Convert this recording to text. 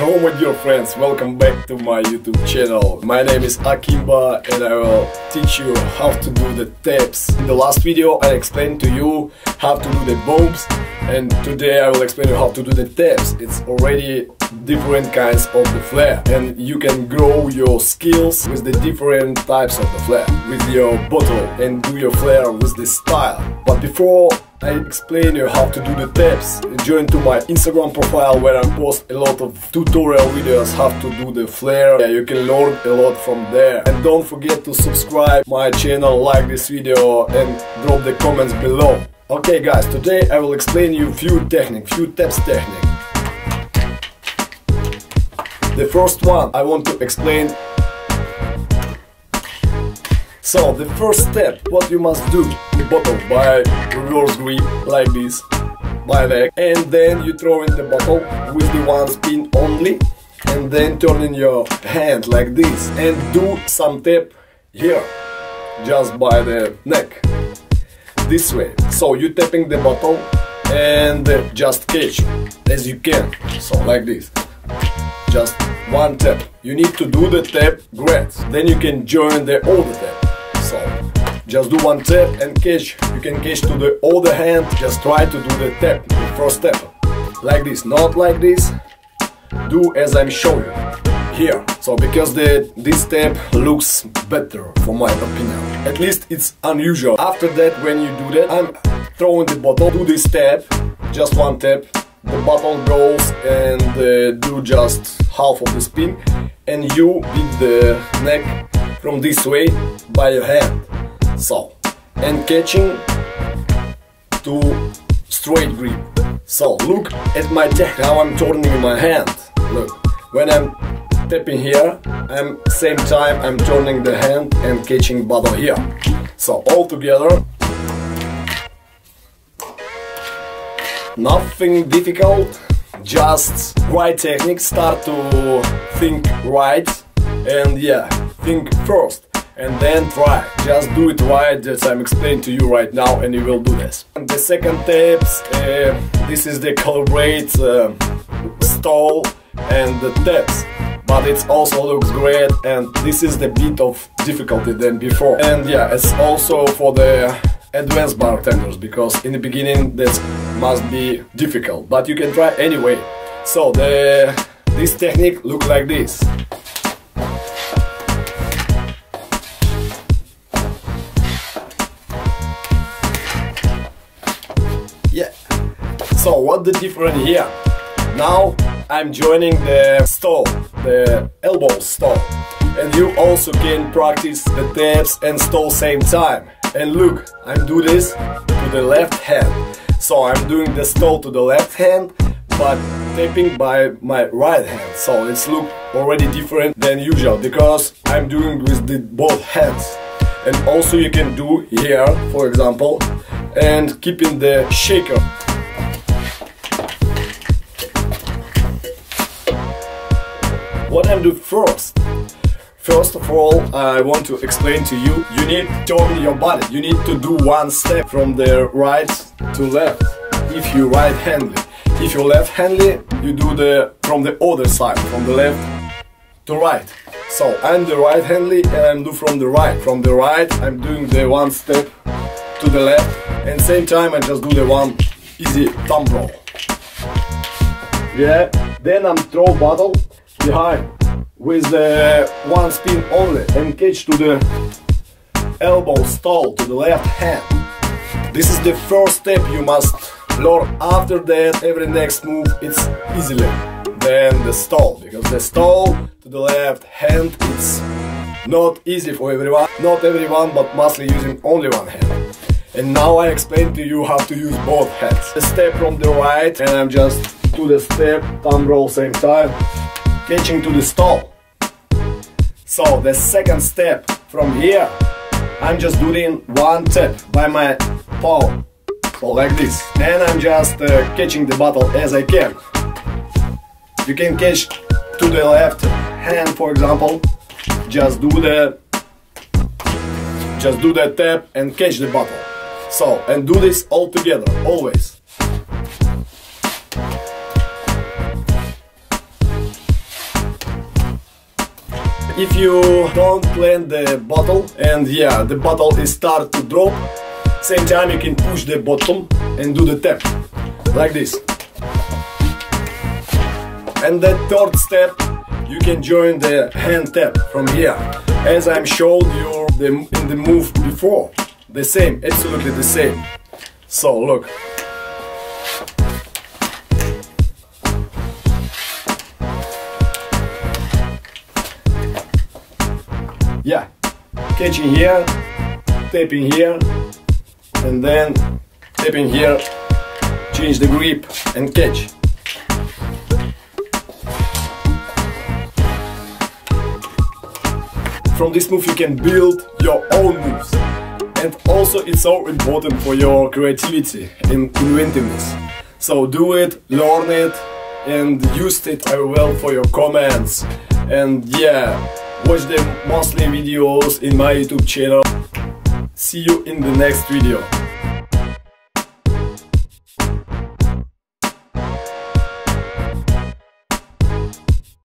Hello my dear friends, welcome back to my YouTube channel. My name is Akimba and I will teach you how to do the taps. In the last video I explained to you how to do the bombs and today I will explain you how to do the taps. It's already different kinds of the flair and you can grow your skills with the different types of the flair with your bottle and do your flair with the style. But before I explain you how to do the taps. Join to my Instagram profile where I post a lot of tutorial videos how to do the flair. Yeah, you can learn a lot from there. And don't forget to subscribe my channel, like this video and drop the comments below. Okay guys, today I will explain you few technique, few taps technique. The first one I want to explain so the first step, what you must do, the bottle by reverse grip like this, by leg, and then you throw in the bottle with the one spin only, and then turn in your hand like this, and do some tap here, just by the neck, this way. So you tapping the bottle and just catch as you can, so like this just one tap. You need to do the tap great. Then you can join the other tap. Just do one tap and catch. You can catch to the other hand. Just try to do the tap, the first step. Like this, not like this. Do as I'm showing here. So because the this step looks better for my opinion. At least it's unusual. After that when you do that, I'm throwing the bottle, do this step, just one tap. The bottle goes and uh, do just half of the spin and you beat the neck from this way by your hand. So, and catching to straight grip. So, look at my technique, how I'm turning my hand. Look, when I'm tapping here, I'm same time I'm turning the hand and catching bottle here. So, all together. Nothing difficult, just right technique, start to think right and yeah, think first and then try. Just do it right as I'm explaining to you right now and you will do this. And the second tips, uh, this is the calibrate uh, stall and the taps but it also looks great and this is the bit of difficulty than before. And yeah, it's also for the advanced bartenders because in the beginning this must be difficult but you can try anyway. So the this technique look like this. So what the difference here? Now I'm joining the stall, the elbow stall. And you also can practice the taps and stall same time. And look, I'm do this to the left hand. So I'm doing the stall to the left hand, but tapping by my right hand. So it's look already different than usual because I'm doing with the both hands. And also you can do here, for example, and keeping the shaker what I'm doing first. First of all, I want to explain to you, you need to turn your body. You need to do one step from the right to left, if you right-handed. If you're left-handed, you do the from the other side, from the left to right. So I'm the right-handed and I'm do from the right. From the right, I'm doing the one step to the left and same time I just do the one easy thumb roll. Yeah, then I'm throw bottle behind with the one spin only and catch to the elbow stall to the left hand. This is the first step you must learn. After that, every next move it's easily than the stall because the stall to the left hand it's not easy for everyone. Not everyone, but mostly using only one hand. And now I explain to you how to use both hands. The step from the right and I'm just do the step, thumb roll same time catching to the stall. So the second step from here, I'm just doing one tap by my palm. So like this. And I'm just uh, catching the bottle as I can. You can catch to the left hand for example. Just do the just do the tap and catch the bottle. So and do this all together, always. If you don't plant the bottle and yeah the bottle is start to drop same time you can push the bottom and do the tap like this. And the third step you can join the hand tap from here. As I'm showed you the, in the move before the same absolutely the same. So look yeah. Catching here tapping here and then tapping here. Change the grip and catch. From this move you can build your own moves. And also it's so important for your creativity and inventiveness. So do it learn it and use it very well for your comments and yeah watch the monthly videos in my youtube channel. See you in the next video